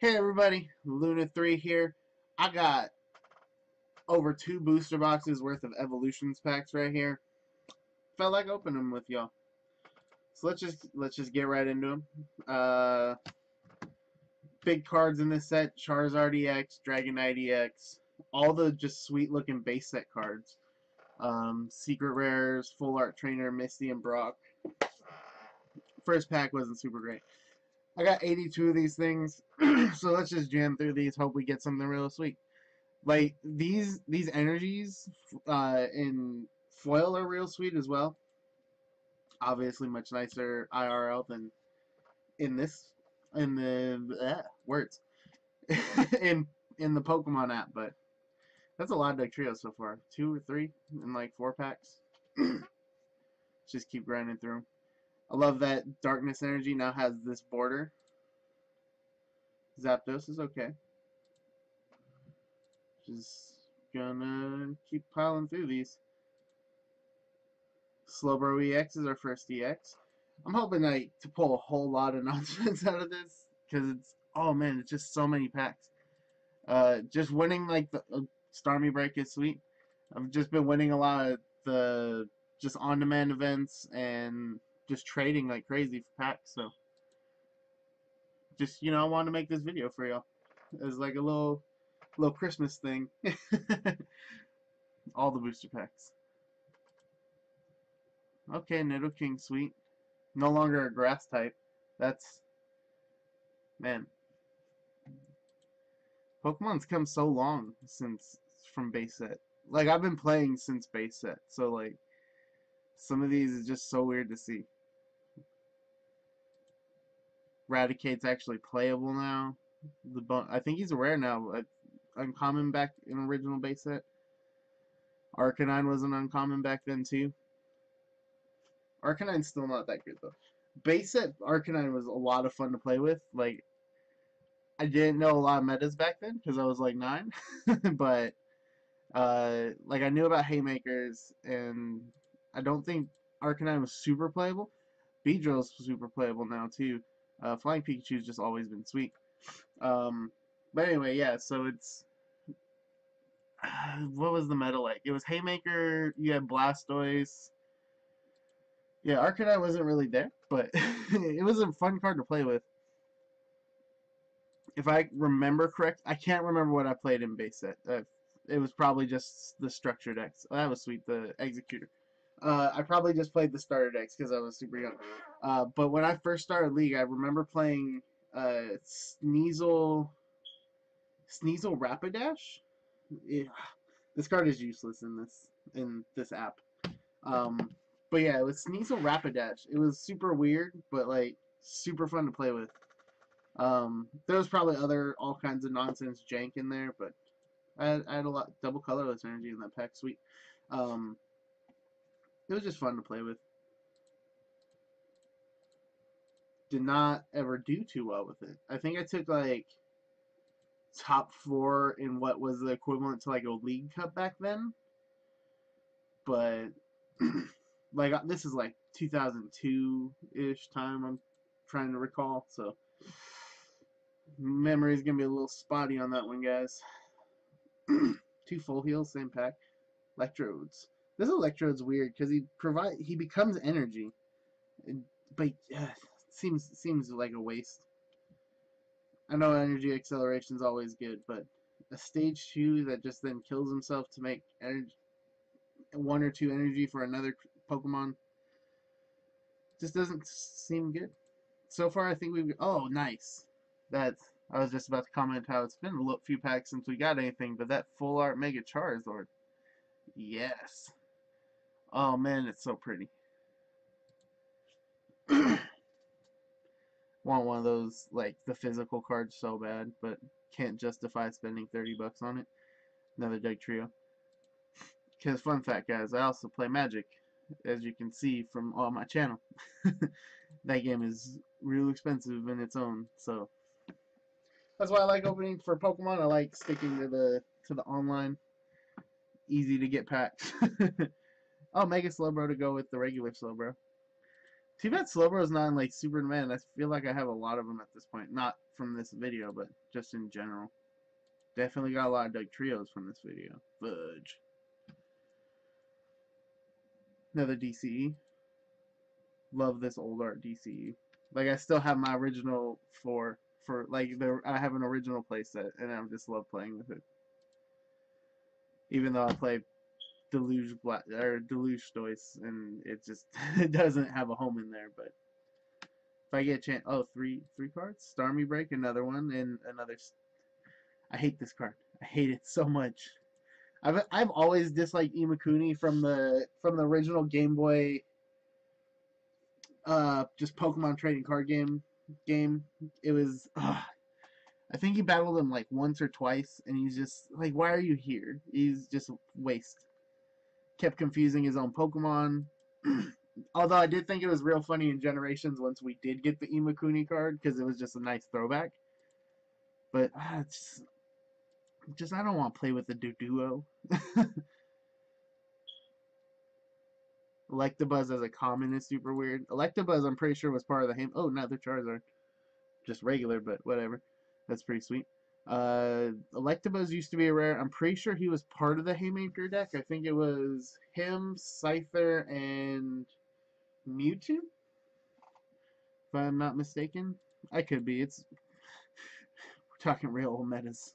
Hey everybody, Luna3 here. I got over two booster boxes worth of Evolutions packs right here. Felt like opening them with y'all. So let's just let's just get right into them. Uh, big cards in this set: Charizard EX, Dragonite EX, all the just sweet looking base set cards. Um, Secret Rares, Full Art Trainer, Misty, and Brock. First pack wasn't super great. I got 82 of these things, so let's just jam through these. Hope we get something real sweet. Like these these energies uh, in foil are real sweet as well. Obviously, much nicer IRL than in this in the uh, words in in the Pokemon app. But that's a lot of trios so far. Two or three in like four packs. just keep grinding through. I love that Darkness Energy now has this border. Zapdos is okay. Just gonna keep piling through these. Slowbro EX is our first EX. I'm hoping to pull a whole lot of nonsense out of this because it's oh man, it's just so many packs. Uh, just winning like the uh, Starmie Break is sweet. I've just been winning a lot of the just on-demand events and just trading like crazy for packs. So, just you know, I wanted to make this video for y'all as like a little little Christmas thing. All the booster packs. Okay, Nidoking, King, sweet. No longer a grass type. That's man. Pokemon's come so long since from base set. Like I've been playing since base set, so like some of these is just so weird to see. Raticate's actually playable now. The I think he's rare now. Uncommon back in original base set. Arcanine was an uncommon back then too. Arcanine's still not that good though. Base set Arcanine was a lot of fun to play with. Like I didn't know a lot of metas back then because I was like nine, but uh, like I knew about haymakers and I don't think Arcanine was super playable. Beedrill's super playable now too. Uh, Flying Pikachu's just always been sweet. Um, but anyway, yeah, so it's... Uh, what was the meta like? It was Haymaker, you had Blastoise. Yeah, Arcanine wasn't really there, but it was a fun card to play with. If I remember correct, I can't remember what I played in base set. Uh, it was probably just the structured X. Oh, that was sweet, the Exeggutor. Uh, I probably just played the starter decks because I was super young. Uh, but when I first started League, I remember playing uh, Sneasel, Sneasel Rapidash. Yeah, this card is useless in this in this app. Um, but yeah, it was Sneasel Rapidash. It was super weird, but like super fun to play with. Um, there was probably other all kinds of nonsense jank in there, but I had, I had a lot double colorless energy in that pack. Sweet. Um, it was just fun to play with. Did not ever do too well with it. I think I took like top four in what was the equivalent to like a league cup back then. But like this is like 2002 ish time. I'm trying to recall, so memory's gonna be a little spotty on that one, guys. Two full heals, same pack. Electrodes. This electrode's weird because he provide he becomes energy, but uh, seems seems like a waste. I know energy acceleration is always good, but a stage two that just then kills himself to make energy one or two energy for another Pokemon just doesn't seem good. So far, I think we've oh nice. That I was just about to comment how it's been a few packs since we got anything, but that full art Mega Charizard, yes. Oh man, it's so pretty. Want one of those, like, the physical cards so bad, but can't justify spending 30 bucks on it. Another Dugtrio. Because, fun fact, guys, I also play Magic, as you can see from all my channel. that game is real expensive in its own, so... That's why I like opening for Pokemon. I like sticking to the to the online, easy to get packs. Oh, Mega Slowbro to go with the regular Slowbro. Too bad Slowbro's not in like Superman. I feel like I have a lot of them at this point. Not from this video, but just in general. Definitely got a lot of Dugtrios from this video. Fudge. Another DCE. Love this old art DCE. Like I still have my original for for like the I have an original playset and I just love playing with it. Even though I play Deluge or Deluge Stoice and it just it doesn't have a home in there, but if I get a chance oh three three cards? Starmie Break, another one, and another I hate this card. I hate it so much. I've I've always disliked Imakuni from the from the original Game Boy uh just Pokemon trading card game game. It was uh, I think he battled him like once or twice and he's just like why are you here? He's just waste. Kept confusing his own Pokemon. Although I did think it was real funny in Generations once we did get the Imakuni card because it was just a nice throwback. But uh, it's just, just I don't want to play with the Doduo. Electabuzz as a common is super weird. Electabuzz, I'm pretty sure, was part of the Ham. Oh, not the Charizard. Just regular, but whatever. That's pretty sweet. Uh, Electabuzz used to be a rare. I'm pretty sure he was part of the Haymaker deck. I think it was him, Scyther, and Mewtwo? If I'm not mistaken. I could be. It's... We're talking real old metas.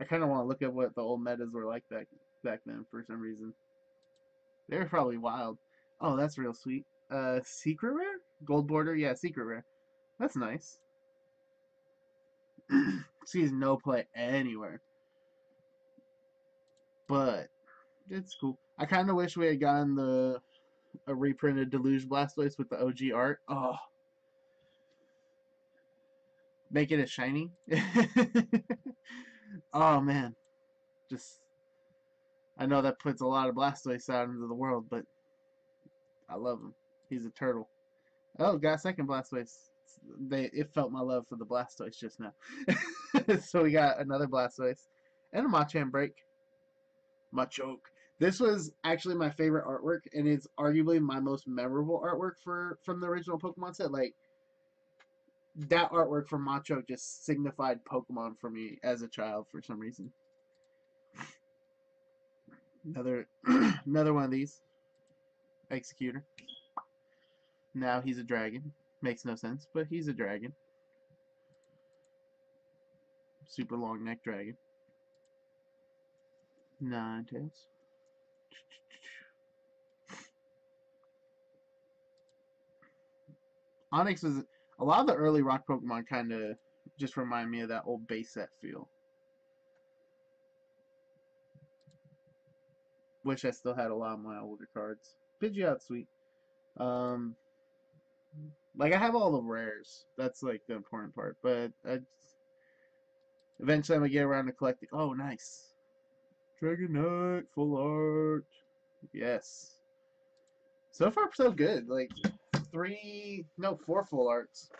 I kind of want to look at what the old metas were like back back then for some reason. They were probably wild. Oh, that's real sweet. Uh, secret rare? Gold border? Yeah, secret rare. That's nice. Sees no play anywhere. But, it's cool. I kind of wish we had gotten the a reprinted Deluge Blastoise with the OG art. Oh. Make it a shiny. oh, man. Just I know that puts a lot of Blastoise out into the world, but I love him. He's a turtle. Oh, got a second Blastoise. They it felt my love for the Blastoise just now. so we got another Blastoise and a Machamp break. Machoke. This was actually my favorite artwork, and it's arguably my most memorable artwork for from the original Pokemon set. Like that artwork from Machoke just signified Pokemon for me as a child for some reason. Another another one of these. Exeggutor. Now he's a dragon. Makes no sense, but he's a dragon. Super long neck dragon. Nine tails. Onix is a lot of the early rock Pokemon kind of just remind me of that old base set feel. Wish I still had a lot of my older cards. Pidgeot, sweet. Um, like I have all the rares. That's like the important part. But I, eventually I'm gonna get around to collecting. Oh, nice. Dragonite, full art. Yes. So far, so good. Like three, no, four full arts.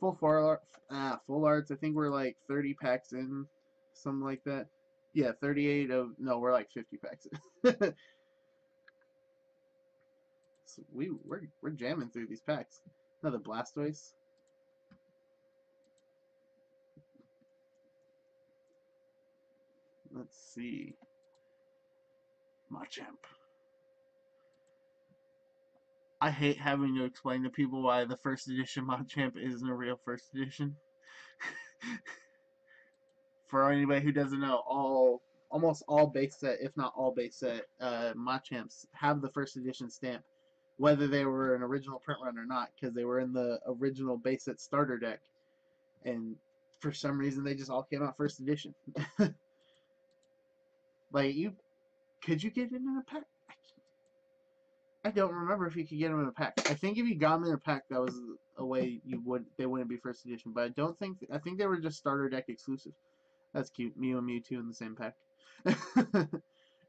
Full four art, ah, full arts. I think we're like 30 packs in, something like that. Yeah, 38 of, no, we're like 50 packs. so we, we're, we're jamming through these packs. Another Blastoise. Let's see. Machamp. I hate having to explain to people why the first edition Machamp isn't a real first edition. for anybody who doesn't know, all almost all base set, if not all base set, uh, Machamps have the first edition stamp, whether they were an original print run or not, because they were in the original base set starter deck, and for some reason they just all came out first edition. like you, could you get it in a pack? I don't remember if you could get them in a pack. I think if you got them in a pack, that was a way you would they wouldn't be first edition. But I don't think I think they were just starter deck exclusive. That's cute. Mew and Mewtwo in the same pack.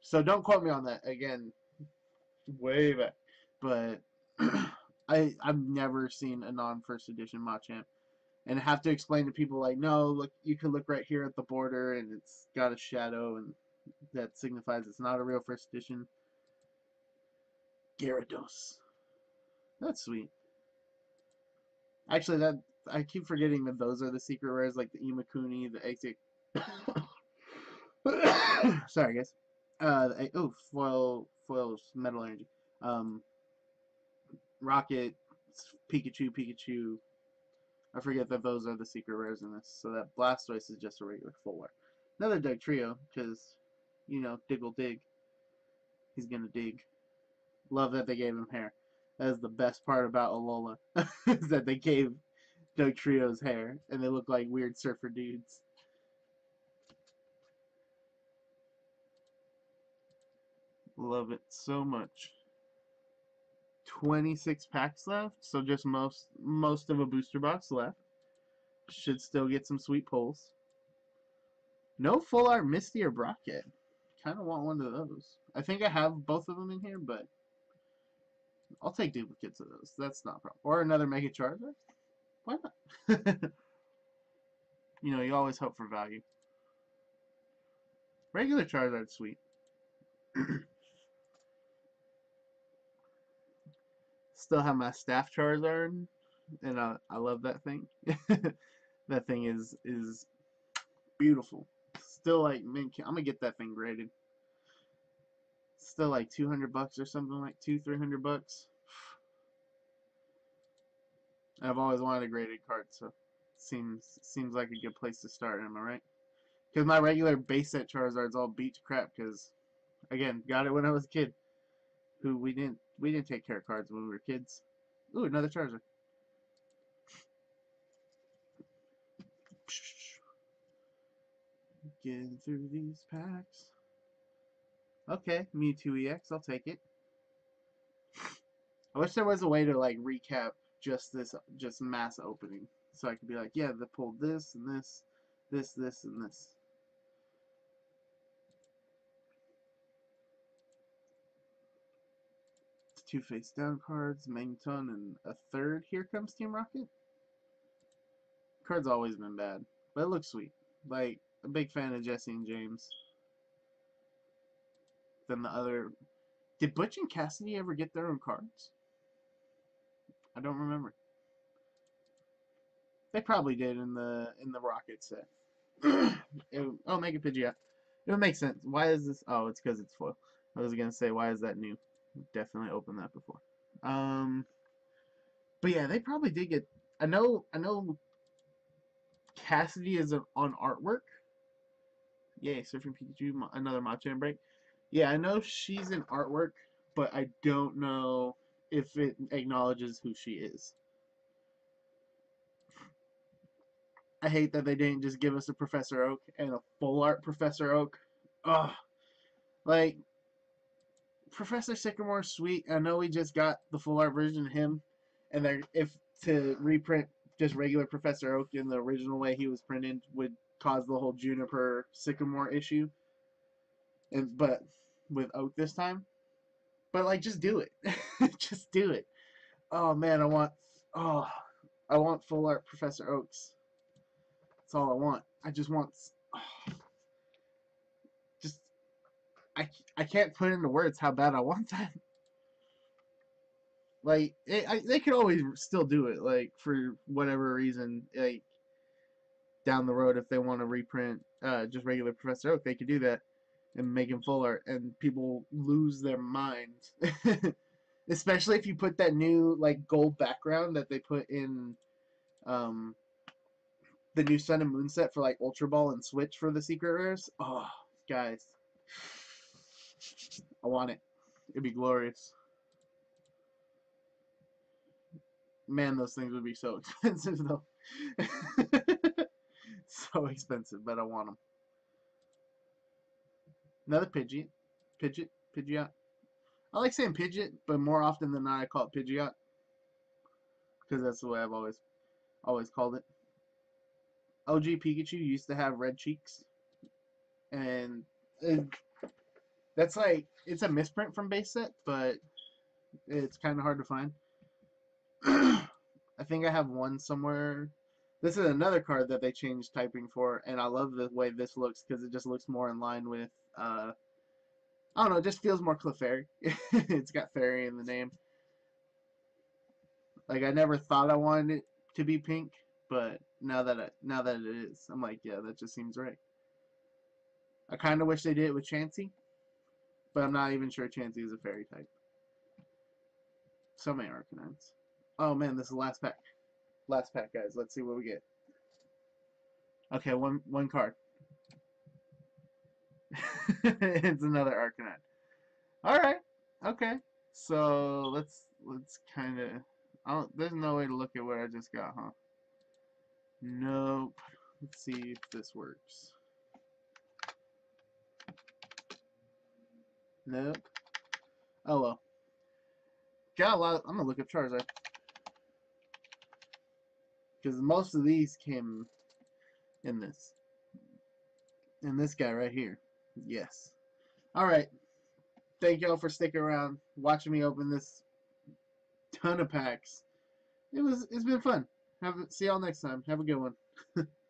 so don't quote me on that. Again, way back. But I I've never seen a non first edition Machamp. And have to explain to people like, no, look you can look right here at the border and it's got a shadow and that signifies it's not a real first edition. Gyarados. That's sweet. Actually, that I keep forgetting that those are the secret rares, like the Imakuni, the Exit. Sorry, guys. Uh, the, oh, foil, foil metal energy. Um, Rocket, Pikachu, Pikachu. I forget that those are the secret rares in this. So that Blastoise is just a regular full art. Another Dugtrio, because, you know, Dig will dig. He's gonna dig. Love that they gave him hair. That is the best part about Alola, is that they gave Dugtrio's hair, and they look like weird surfer dudes. Love it so much. 26 packs left, so just most most of a booster box left. Should still get some sweet pulls. No full art Misty or Brocket. Kind of want one of those. I think I have both of them in here, but I'll take duplicates of those. That's not a problem. Or another Mega Charizard. Why not? you know, you always hope for value. Regular Charizard's sweet. Still have my staff Charizard, and I, I love that thing. that thing is is beautiful. Still like, man, I'm gonna get that thing graded. Still like 200 bucks or something like two, 300 bucks. I've always wanted a graded card, so seems seems like a good place to start. Am I right? Because my regular base set Charizard's all beat to crap. Because again, got it when I was a kid. Who we didn't we didn't take care of cards when we were kids. Ooh, another Charizard. Getting through these packs. Okay, Mewtwo EX, I'll take it. I wish there was a way to like recap just this, just mass opening. So I could be like, yeah, they pulled this and this, this, this, and this. Two face down cards, Magneton, and a third Here Comes Team Rocket. Card's always been bad, but it looks sweet. Like, a big fan of Jessie and James. Then the other... Did Butch and Cassidy ever get their own cards? I don't remember. They probably did in the in the Rocket set. it, oh, make a Pidgeot. It would make sense. Why is this? Oh, it's because it's foil. I was gonna say, why is that new? Definitely opened that before. Um, but yeah, they probably did get. I know. I know. Cassidy is on artwork. Yay, Surfing Pikachu, another Machamp break. Yeah, I know she's in artwork, but I don't know if it acknowledges who she is. I hate that they didn't just give us a Professor Oak and a full art Professor Oak. Ugh. Like, Professor Sycamore's sweet. I know we just got the full art version of him, and they if to reprint just regular Professor Oak in the original way he was printed would cause the whole Juniper Sycamore issue. And but with Oak this time, but like just do it, just do it. Oh man, I want oh I want full art Professor Oaks. That's all I want. I just want. Oh, I, I can't put into words how bad I want that. Like, it, I, they could always still do it, like, for whatever reason, like, down the road if they want to reprint uh, just regular Professor Oak, they could do that and make him full art, and people lose their minds. Especially if you put that new, like, gold background that they put in um, the new Sun and Moon set for, like, Ultra Ball and Switch for the Secret Rares. Oh, guys. I want it. It'd be glorious. Man, those things would be so expensive, though. so expensive, but I want them. Another Pidgeot. Pidgeot. Pidgeot. I like saying Pidgeot, but more often than not I call it Pidgeot. Because that's the way I've always always called it. OG Pikachu used to have red cheeks. And it, that's like it's a misprint from base set, but it's kind of hard to find. I think I have one somewhere. This is another card that they changed typing for, and I love the way this looks because it just looks more in line with. Uh, I don't know, it just feels more Clefairy. it's got fairy in the name. Like I never thought I wanted it to be pink, but now that I, now that it is, I'm like, yeah, that just seems right. I kind of wish they did it with Chansey, but I'm not even sure Chansey is a fairy type. So many Arcanines. Oh man, this is the last pack. Last pack, guys. Let's see what we get. Okay, one one card. it's another Arcanine. All right. Okay. So let's let's kind of. There's no way to look at what I just got, huh? Nope. Let's see if this works. Nope. Oh well. Got a lot. Of, I'm gonna look up Charizard because most of these came in this. In this guy right here. Yes. All right. Thank y'all for sticking around, watching me open this ton of packs. It was. It's been fun. Have see y'all next time. Have a good one.